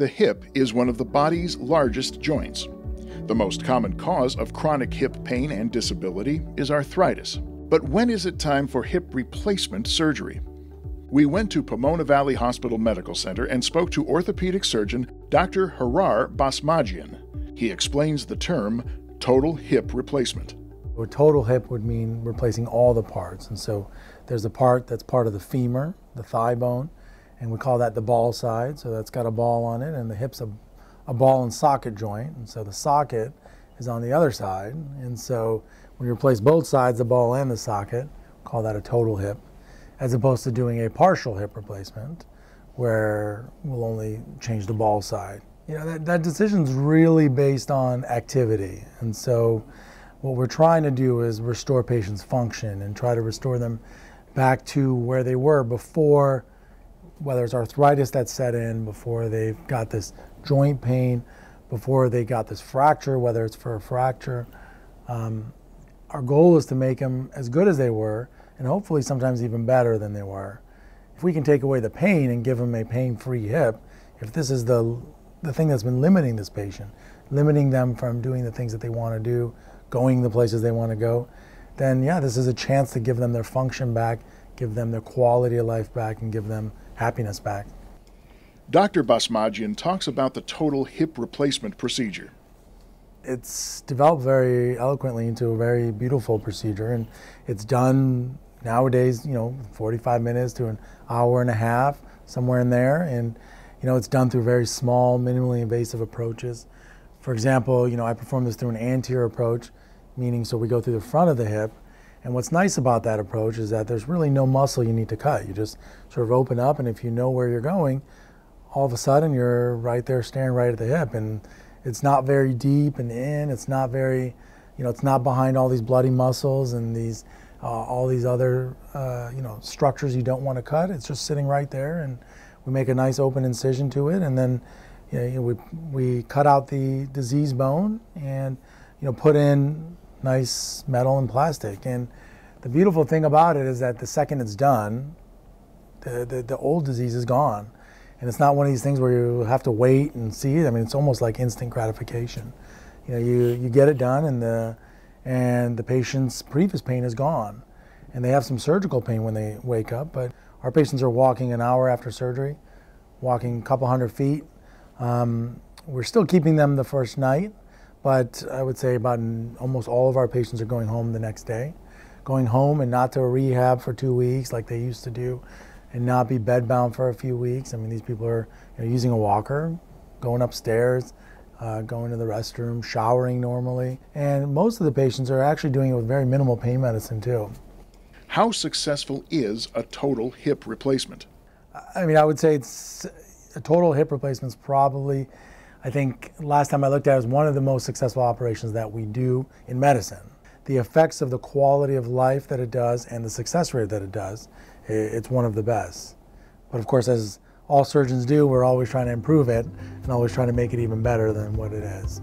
The hip is one of the body's largest joints. The most common cause of chronic hip pain and disability is arthritis. But when is it time for hip replacement surgery? We went to Pomona Valley Hospital Medical Center and spoke to orthopedic surgeon Dr. Hrayr Basmajian. He explains the term total hip replacement. A total hip would mean replacing all the parts. And so there's a part that's part of the femur, the thigh bone, and we call that the ball side. So that's got a ball on it, and the hip's a, a ball and socket joint. And so the socket is on the other side. And so when you replace both sides, the ball and the socket, call that a total hip, as opposed to doing a partial hip replacement, where we'll only change the ball side. You know, that, that decision's really based on activity. And so what we're trying to do is restore patients' function and try to restore them back to where they were before whether it's arthritis that set in, before they've got this joint pain, before they got this fracture, whether it's for a fracture. Um, our goal is to make them as good as they were, and hopefully sometimes even better than they were. If we can take away the pain and give them a pain-free hip, if this is the the thing that's been limiting this patient, limiting them from doing the things that they want to do, going the places they want to go, then yeah, this is a chance to give them their function back, give them their quality of life back, and give them happiness back. Dr. Basmajian talks about the total hip replacement procedure. It's developed very eloquently into a very beautiful procedure, and it's done nowadays, you know, 45 minutes to an hour and a half, somewhere in there. And, you know, it's done through very small, minimally invasive approaches. For example, you know, I perform this through an anterior approach, meaning so we go through the front of the hip and what's nice about that approach is that there's really no muscle you need to cut. You just sort of open up, and if you know where you're going, all of a sudden you're right there staring right at the hip. And it's not very deep and in, it's not very, you know, it's not behind all these bloody muscles and these, uh, all these other, uh, you know, structures you don't want to cut. It's just sitting right there, and we make a nice open incision to it, and then you know, we, we cut out the diseased bone and, you know, put in nice metal and plastic. And the beautiful thing about it is that the second it's done, the, the, the, old disease is gone. And it's not one of these things where you have to wait and see. I mean, it's almost like instant gratification. You know, you, you get it done and the, and the patient's previous pain is gone. And they have some surgical pain when they wake up, but our patients are walking an hour after surgery, walking a couple hundred feet. Um, we're still keeping them the first night, but I would say about almost all of our patients are going home the next day. Going home and not to a rehab for two weeks like they used to do and not be bedbound for a few weeks. I mean, these people are you know, using a walker, going upstairs, uh, going to the restroom, showering normally. And most of the patients are actually doing it with very minimal pain medicine too. How successful is a total hip replacement? I mean, I would say it's a total hip replacement is probably I think last time I looked at it was one of the most successful operations that we do in medicine. The effects of the quality of life that it does and the success rate that it does, it's one of the best. But of course, as all surgeons do, we're always trying to improve it and always trying to make it even better than what it is.